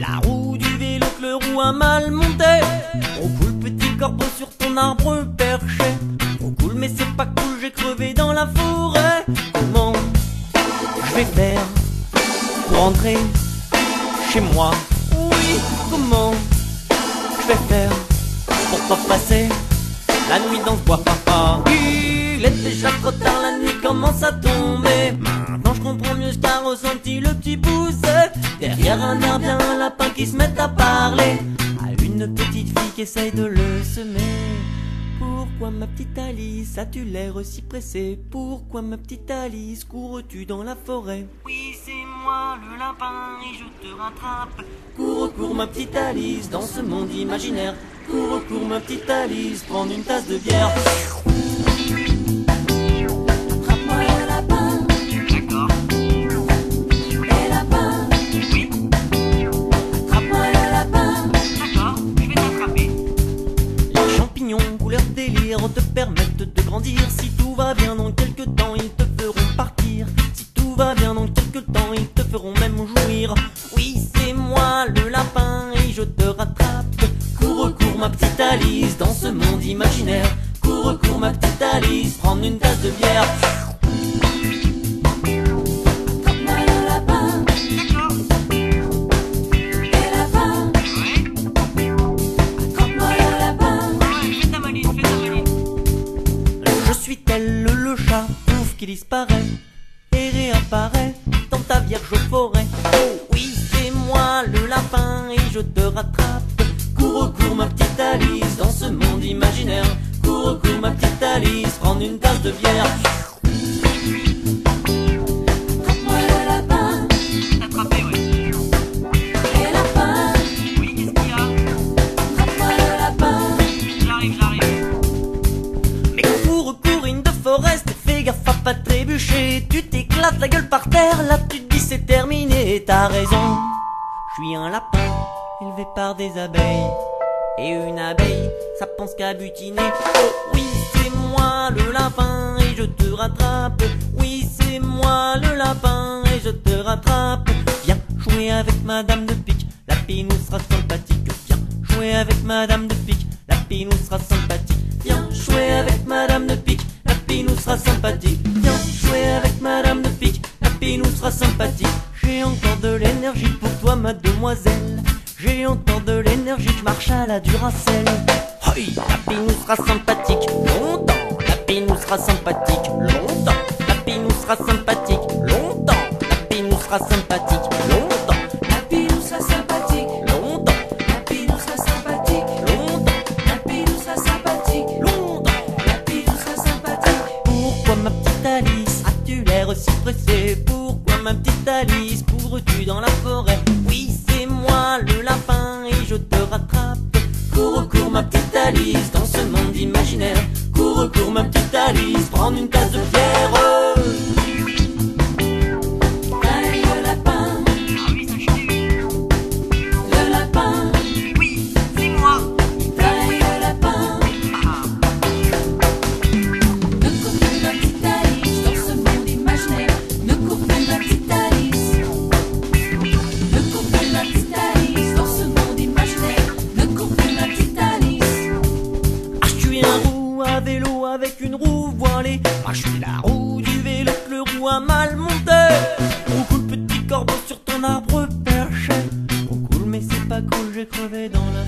la roue du vélo que le roue a mal monté. Oh cool petit corbeau sur ton arbre perché. Oh cool mais c'est pas cool, j'ai crevé dans la forêt. Comment je vais faire pour rentrer chez moi? Oui, comment je vais faire pour pas passer la nuit dans ce bois? Papa Il est déjà trop tard, la nuit commence à je comprends mieux ce qu'a ressenti le petit poussé Derrière un arbre, un lapin qui se met à parler. À une petite fille qui essaye de le semer. Pourquoi ma petite Alice as-tu l'air si pressée Pourquoi ma petite Alice cours-tu dans la forêt? Oui c'est moi le lapin et je te rattrape. Cours, cours ma petite Alice dans ce monde imaginaire. Cours, cours ma petite Alice prendre une tasse de bière Les champignons couleur délire te permettent de grandir. Si tout va bien dans quelques temps ils te feront partir. Si tout va bien dans quelques temps ils te feront même jouir. Oui c'est moi le lapin et je te rattrape. Cours cours ma petite Alice dans ce monde imaginaire. Cours cours ma petite Alice prendre une tasse de bière disparaît et réapparaît dans ta vierge forêt. Oh oui, c'est moi le lapin et je te rattrape. Cours, cours ma petite Alice dans ce monde imaginaire. Cours, cours ma petite Alice, prendre une tasse de bière. La gueule par terre, là tu te dis c'est terminé. T'as raison, je suis un lapin élevé par des abeilles. Et une abeille, ça pense qu'à butiner. Oh oui, c'est moi le lapin et je te rattrape. Oui, c'est moi le lapin et je te rattrape. Viens jouer avec Madame de Pique, la pinou sera sympathique. Viens jouer avec Madame de Pique, la pinou sera sympathique. Viens jouer avec Madame de Pique, la pinou sera sympathique. Sera sympathique. J'ai encore de l'énergie pour toi, mademoiselle. J'ai encore de l'énergie, je marche à la duracelle. Hoi, la pinou sera sympathique longtemps. La pinou sera sympathique longtemps. La pinou sera sympathique longtemps. La pinou sera sympathique longtemps. Alice cours-tu dans la forêt. Oui c'est moi le lapin et je te rattrape. Cours cours ma petite Alice dans ce monde imaginaire. Cours cours ma petite Alice prendre une tasse de bière mal monté Oh cool petit corbeau sur ton arbre perché Oh cool mais c'est pas cool j'ai crevé dans la